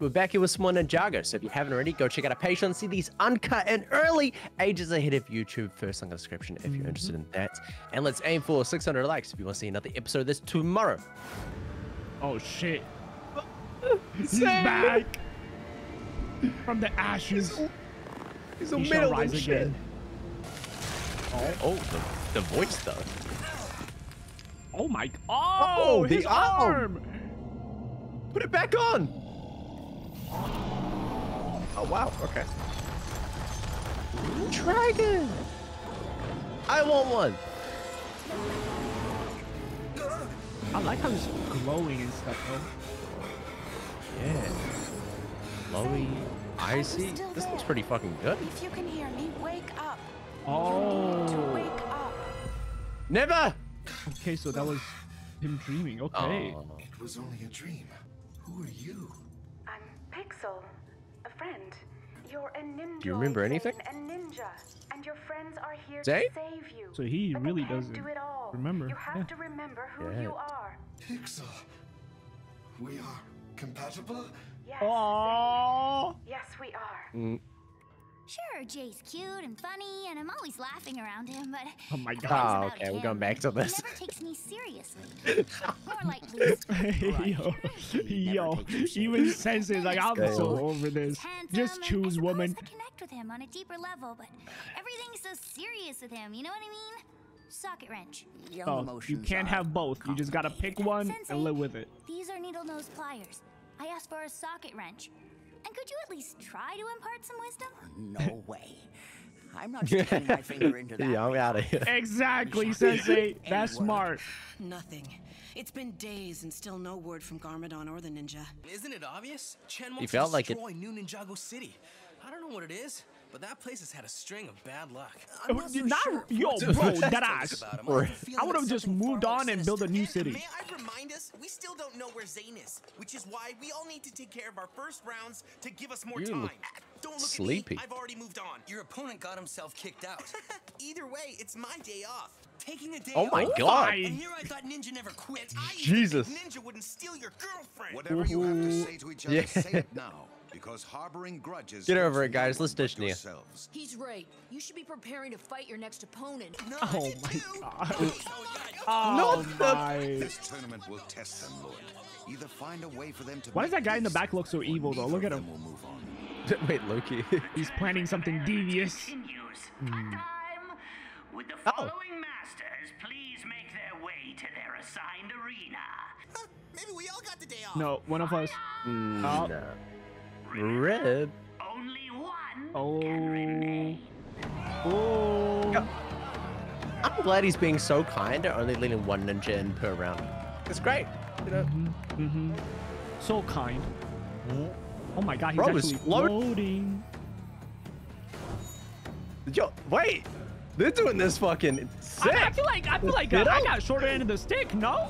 We're back here with some more Ninjago, so if you haven't already, go check out our Patreon, see these uncut and early ages ahead of YouTube. First link in the description if you're interested in that. And let's aim for 600 likes if you want to see another episode of this tomorrow. Oh shit. He's back. From the ashes. He's a He shall middle rise and shit. again. Oh, oh, the, the voice though. Oh my Oh, Oh, the his arm. arm. Put it back on. Oh wow, okay. Dragon. I want one. I like how it's glowing and stuff though. Yeah. Glowy, icy. still This looks pretty fucking good. If you can hear me, wake up. To Oh. wake up. Never. Okay, so that was him dreaming. Okay. Oh. It was only a dream. Who are you? I'm Pixal, a friend. You're a ninja. Do you remember anything? And ninja, and your friends are here Zay? to save you. So he but really doesn't do it all. remember, You have yeah. to remember who Yeah. you are. Pixal. We are compatible? Yes. Oh. Yes, we are. Mm. Sure, Jay's cute and funny, and I'm always laughing around him, but Oh my god. things Oh, about okay, we're going back to this. He never takes me seriously. More like Lee's yo, yo, even senses like I'm so over this. Handsome, Just and choose I woman. suppose to connect with him on a deeper level, but everything's so serious with him. You know what I mean? Socket wrench. Young Oh, you can't have both. You just gotta pick one Sensei, and live with it. These are needle nose pliers. I asked for a socket wrench. And could you at least try to impart some wisdom? Oh, no way. I'm not sticking my finger into that. Yeah, I'm out of here. Exactly, Sensei. That's word. smart. Nothing. It's been days and still no word from Garmadon or the ninja. Isn't it obvious? Chen He wants felt to like it- destroy New Ninjago City. I don't know what it is, but that place has had a string of bad luck. Uh, I'm not so not- sure. yo, bro, that ass. about him? Or- I, have a feeling I would've just moved on and built a new sinister. city. May I remind us, we still don't know where Zane is, which is why we all need to take care of our first rounds to give us more You time. Don't look sleepy. at me, I've already moved on. Your opponent got himself kicked out. Either way, it's my day off. Taking a day Oh my off. god. And here I thought Ninja never quit. I Jesus. Ninja wouldn't steal your girlfriend. Whatever you have to say to each other, Yeah. say it now. Because harboring grudges. Get over it, guys. Let's but dish near. yourselves. He's right. You should be preparing to fight your next opponent. No, Oh my god. Oh, Oh Not my. This tournament will test them, Lord. Either find a way for them to. Why does that guy in the back look so evil, though? Look at him. them will move on. Wait, Loki. He's planning something devious. continues. Hmm. Time. Would the Oh. masters please make their way to their assigned arena? Huh, Maybe we all got the day off. No, one of us. Mm, Oh. no. Red. Only one Oh. can remain. Oh. I'm glad he's being so kind and only letting one ninja in per round. It's great. You know, Mm-hmm. So kind. Oh my god, he's Bro, actually float- floating. yo, wait. They're doing this fucking sick. I, I feel like I feel like uh, I got shorter end of the stick. No.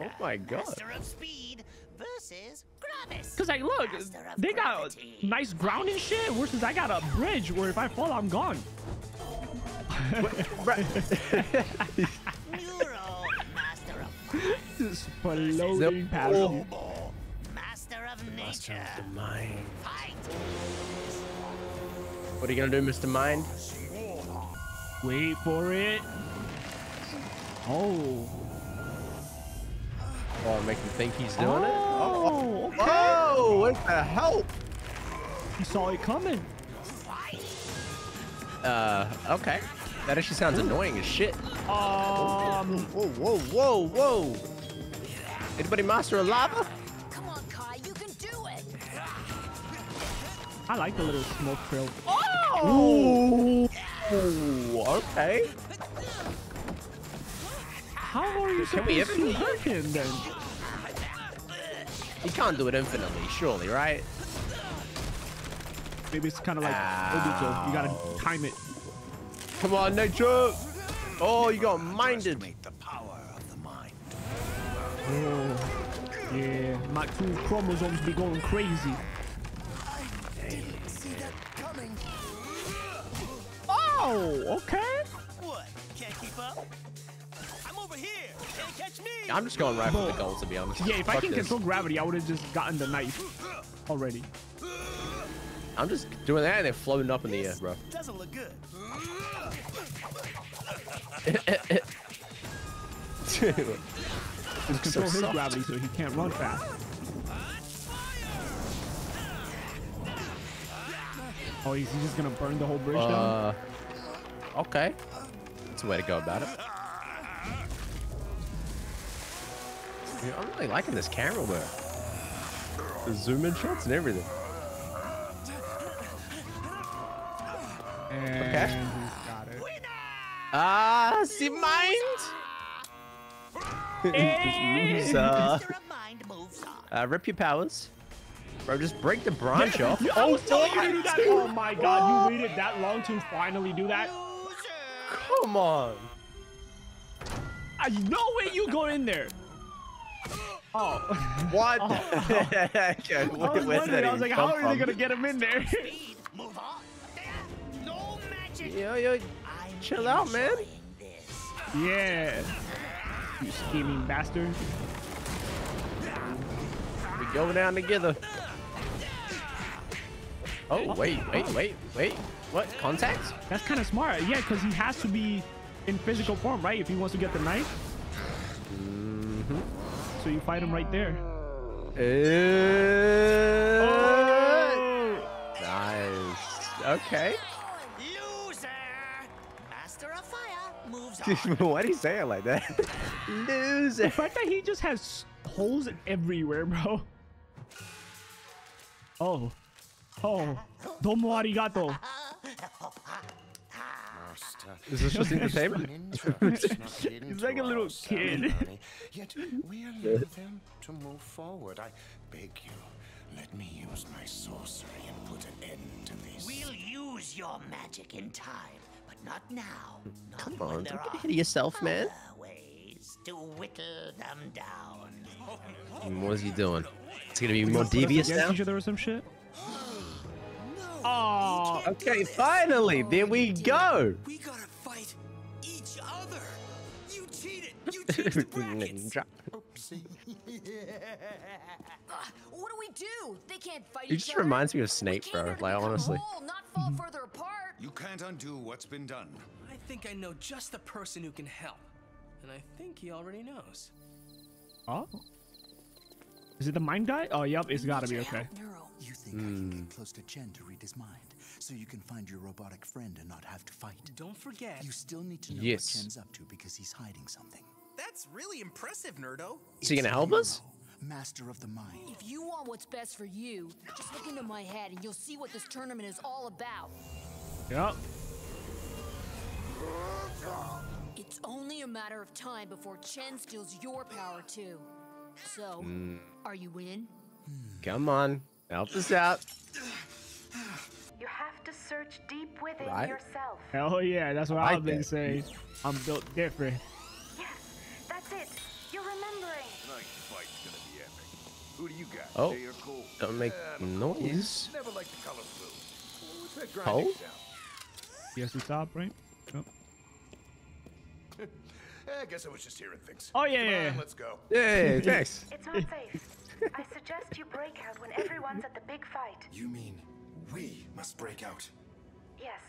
Oh my god. Master of speed versus Gravis. Cause like, look, they got gravity. nice ground and shit. Versus I got a bridge where if I fall, I'm gone. Neuro Master of Just floating past Oh. Master of Master nature. of the mind. Fight. What are you gonna do, Mr. Mind? Wait for it. Oh. Oh, make him think he's doing it. Oh, okay. Oh, what the hell? He saw it coming. Uh, okay. That actually sounds annoying as shit. Um. Whoa, whoa, whoa, whoa. Anybody master a lava? Come on, Kai, you can do it. I like the little smoke trail. Oh! Ooh! okay. How are you Can we supposed to hurt him then? You can't do it infinitely, surely, right? Maybe it's kind of like Obito. You gotta time it. Come on, nature! Oh, you got minded. Underestimate the power of the mind. Oh, yeah. My two chromosomes be going crazy. I didn't See that coming. Oh, okay. What? Can't keep up? I'm over here. Can't I'm just going right for the gold to be honest. Yeah, if I can this. control gravity, I would have just gotten the knife already. I'm just doing that and they're floating up in the air, bro. Doesn't look good. Just control his soft. gravity so he can't run fast. Oh, he's he's just gonna burn the whole bridge down. Uh, okay. That's a way to go about it. Yeah, I'm really liking this camera work. The zoom in shots and everything. And he's got it. Ah, see mind? Loser. Uh, rip your powers. Bro, just break the branch off. I was you to do that. Oh my god, you waited that long to finally do that? Come on. I no way you go in there. Oh. What? Oh. okay, I where- was wondering, that I was like, how come are they gonna get him in there? Yo, yo, chill out, man. yeah. You scheming bastard. We go down together. Oh, wait, wait, wait, wait. What? Contact? That's kind of smart. Yeah, because he has to be in physical form, right? If he wants to get the knife. So you fight him right there. Uh, Nice. Okay. Loser! Master of fire moves Why do you say it like that? Loser. The fact that he just has holes everywhere, bro. Oh. Oh. Domo arigato. Is this just entertainment? He's like a little kid. Yet we allow them to move forward. I beg you, let me use my sorcery and put an end to this. We'll use your magic in time, but not now. Not Come on, don't get are ahead of yourself, man. ways to whittle them down. And What is he doing? It's gonna be more gonna put us devious against now? each other or some shit. Oh. Okay, finally, there we go. We gotta cheated. You changed. Ninja. What do we do? They can't fight He just other. reminds me of Snape, bro. Like honestly. Whole, not fall further apart. You can't undo what's been done. I think I know just the person who can help. And I think he already knows. Oh. Is it the mind guy? Oh, yep, it's gotta be okay. You think I can get hmm. close to Chen to read his mind, so you can find your robotic friend and not have to fight? Don't forget. You still need to know Yes. what Chen's up to because he's hiding something. That's really impressive, Neuro. Is he gonna help us? Master of the mind. If you want what's best for you, just look into my head and you'll see what this tournament is all about. Yep. It's only a matter of time before Chen steals your power too. So, Mm. are you in? Come on, help us out. You have to search deep within Right. yourself. Hell yeah, that's what I I've been saying. I'm built different. Oh, Day don't make noise. Never liked the color blue. What's that Cold? grinding sound? Yes, we stop, right? Yep. I guess I was just hearing things. Oh, yeah, Come yeah, on, yeah. let's go. Yay, thanks. It's not safe. I suggest you break out when everyone's at the big fight. You mean we must break out? Yes,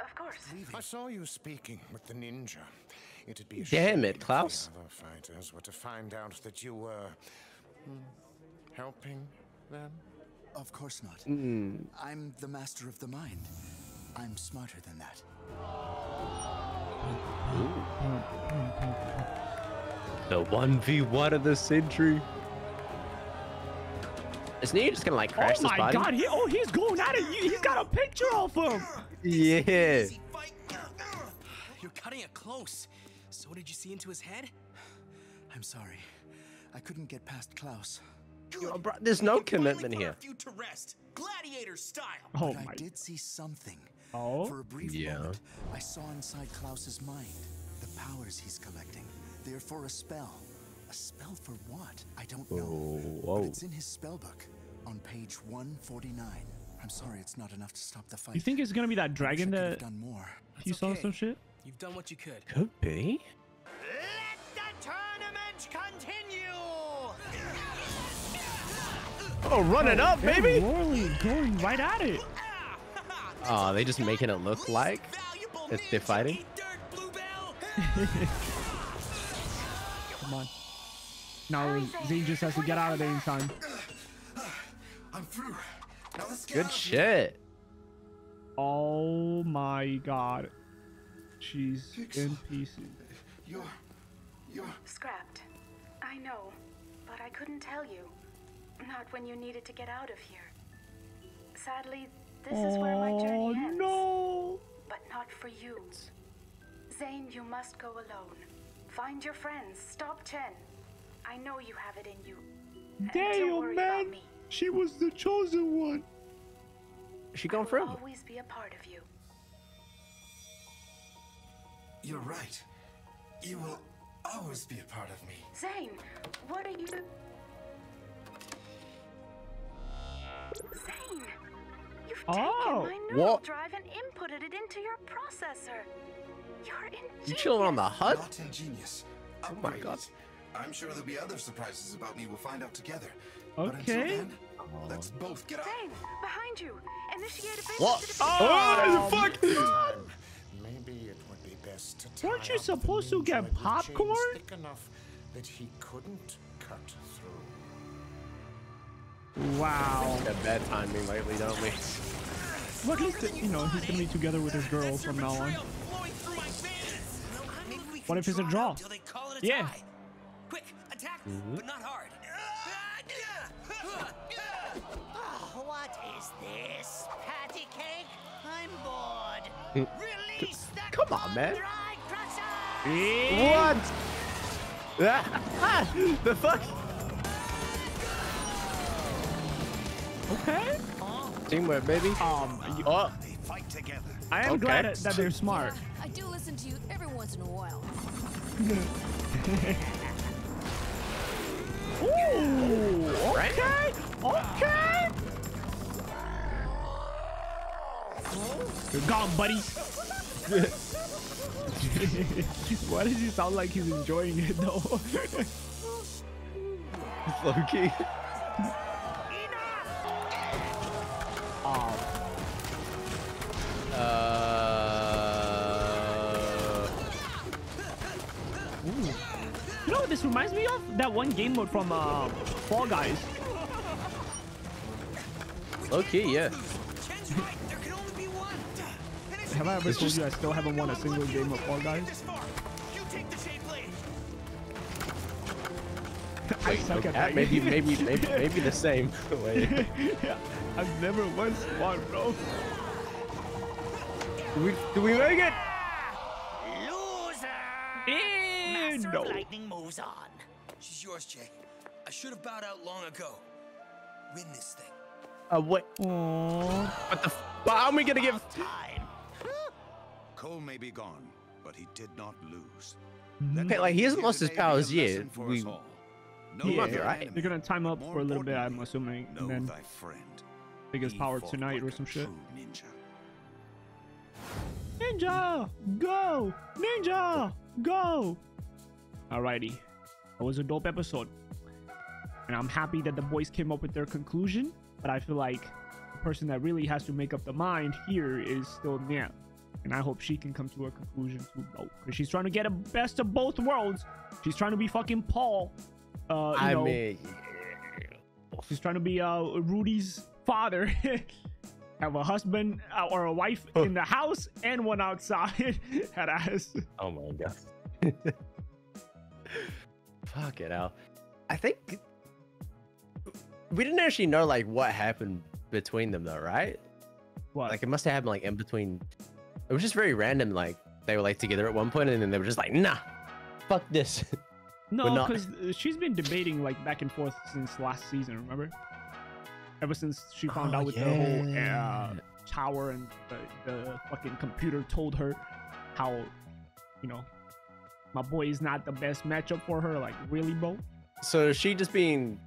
of course. I saw you speaking with the ninja. It'd be a Damn shame it, if Clouse. The other fighters were to find out that you were hmm, helping them. Of course not. Mm. I'm the master of the mind. I'm smarter than that. The 1v1 of the century. Is Nya just gonna like crash oh this my party? god, he, oh, he's going at it. He's got a picture of him. Yeah. You're cutting it close. So what did you see into his head? I'm sorry. I couldn't get past Clouse. Yo, bro, there's no commitment here. our feud to rest, gladiator style. Oh but my. I did see something. Oh. For a brief Yeah. moment, I saw inside Clouse's mind the powers he's collecting. They're for a spell. A spell for what? I don't know. Oh, But it's in his spellbook on page 149. I'm sorry, it's not enough to stop the fight. You think it's gonna be that dragon I could have that done more. you saw some shit? You've done what you could. Could be. Oh, running up, they're baby. Really going right at it. Oh, they just making it look like it's they're fighting. Come on. Now Z just has to get out of there in time. I'm through. Now let's get Good out shit. Oh my god. She's in pieces. You're, you're. Scrapped. I know, but I couldn't tell you. Not when you needed to get out of here. Sadly, this is where my Oh journey ends. no. But not for you. Zane, you must go alone. Find your friends. Stop Chen. I know you have it in you. And don't Damn, worry man. about me. She was the chosen one. She going I for will him. always be a part of you. You're right. You will always be a part of me. Zane, what are you? Oh. taken my neural What? drive and inputted it into your processor. You're ingenious. You chilling on the hut? Not ingenious. Oh my God. I'm sure there'll be other surprises about me we'll find out together. But until Okay. then, let's both get out. Zane, behind you. Initiate a basic What? to Oh, Oh, fuck! Maybe it would be best to tie Weren't you supposed to get popcorn? thick enough that he couldn't cut through. Wow. Got bad timing lately, don't we? Well, at least, you know, he's gonna be together with his girl from now on. What if it's a draw? Till they call it a Yeah. Quick, attack, but not hard. Oh, what is this? Patty cake? I'm bored. Release that Come on, man. What? Ah, ah, the fuck? Okay. Teamwork, baby. Um, you- Oh, They fight together. I am Okay. glad that they're smart. I do listen to you every once in a while. Ooh, okay, okay. You're gone, buddy. Why does he sound like he's enjoying it though? Loki. What this reminds me of? That one game mode from uh, Fall Guys. Okay, yeah. Chen's right. There can only be one. And it's Have I ever It's told just- you I still haven't won a single game of Fall Guys? this far. You take the chain blade. I Wait, suck okay, at that. maybe, maybe, maybe, maybe the same. Wait. yeah, I've never won one, bro. Do we, do we make it? Loser! Eh, Master no. of Lightning moves on. She's yours, Jay. I should have bowed out long ago. Win this thing. Uh, what? Aww. What the? F- but how am we gonna give? Time. Cole may be gone, but he did not lose. Okay, like he hasn't lost his powers yet. We. No yeah, right. They're gonna time up more for a little bit, I'm importantly, assuming, Know and then thy friend. take his He power fought tonight or some shit. Ninja. Ninja, go! Ninja, go! Alrighty, that was a dope episode, and I'm happy that the boys came up with their conclusion. But I feel like the person that really has to make up the mind here is still Nya, and I hope she can come to a conclusion too. Because she's trying to get a best of both worlds. She's trying to be fucking Paul. Uh, you I know, mean, She's trying to be uh Rudy's father. Have a husband uh, or a wife in the house and one outside. Had ass. oh my god. Fuck it out. I think we didn't actually know like what happened between them though, right? What? Like it must have happened like in between. It was just very random. Like they were like together at one point, and then they were just like, nah, fuck this. no, because she's been debating like back and forth since last season. Remember? Ever since she found Oh, out with the whole uh, tower and the, the fucking computer told her how, you know, my boy is not the best matchup for her. Like, really, bro? So she just being.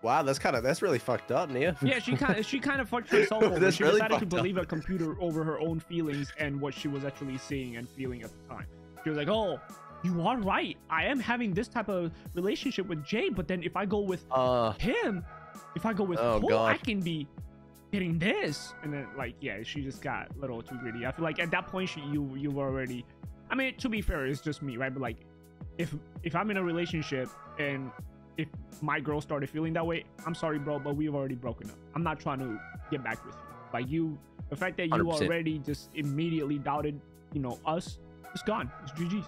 Wow, that's kind of that's really fucked up, Nya. Yeah, she kind of she kind of fucked herself over. She really decided to fucked up. believe a computer over her own feelings and what she was actually seeing and feeling at the time. She was like, "Oh, you are right. I am having this type of relationship with Jay, but then if I go with Uh, him, if I go with Oh, Cole, I can be getting this. And then like, yeah, she just got a little too greedy. I feel like at that point, she you you were already. I mean, to be fair, it's just me, right? But like, if if I'm in a relationship and if my girl started feeling that way, I'm sorry, bro, but we've already broken up. I'm not trying to get back with you. Like you, the fact that you 100%. already just immediately doubted, you know, us, it's gone. It's GG's.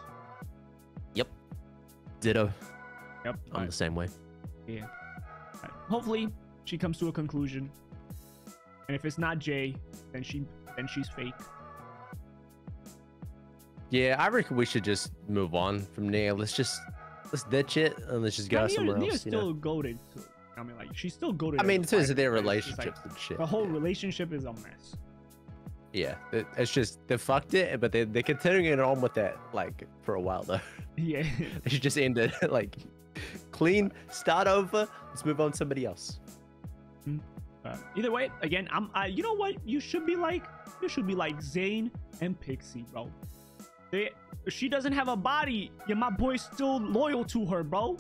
Yep. Ditto. Yep. I'm the same way. Yeah. Alright. Hopefully, she comes to a conclusion. And if it's not Jay, then she then she's fake. Yeah, I reckon we should just move on from Nya. Let's just let's ditch it and let's just go Nya- somewhere Nya's else. You still know? goaded. I mean, like she's still goaded. I mean, terms of their? It's just, like, relationships and shit. The whole relationship is a mess. Yeah, it- it's just they fucked it, but they they're continuing it on with that like for a while though. Yeah. They should just end it like clean, start over. Let's move on to somebody else. But either way, again, I'm. I, you know what? You should be like. You should be like Zane and Pixie, bro. They. She doesn't have a body. Yeah, my boy's still loyal to her, bro.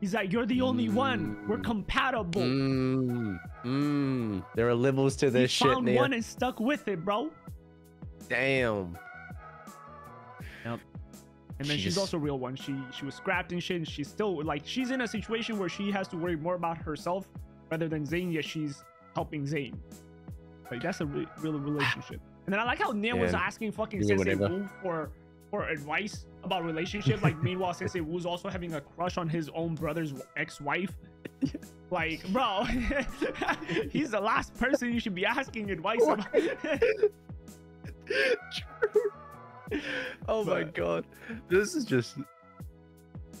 He's like, you're the only mm. one. We're compatible. Mmm, mmm. There are levels to he this shit, found Nia. one and stuck with it, bro. Damn. Yep. And then She she's also a real one. She she was scrapped and shit. And she's still like she's in a situation where she has to worry more about herself rather than Zane. Yet she's helping Zane. Like that's a re- real relationship. And then I like how Nya was asking fucking Yeah, Sensei. Wu for for advice about relationship. Like meanwhile Sensei Wu's also having a crush on his own brother's ex-wife. Like, bro, he's the last person you should be asking advice about. Oh my god, this is just.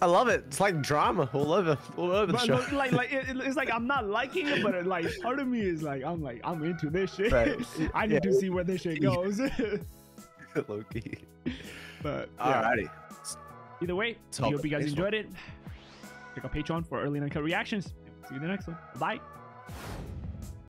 I love it. It's like drama all over, all over the But show. like, like it, it- it's like I'm not liking it, but it, like part of me is like I'm like I'm into this shit. Right. I need to see where this shit goes. Loki. But yeah. Alrighty. either way, I hope you guys next one. enjoyed it. Check out Patreon for early and uncut reactions. See you in the next one. Bye.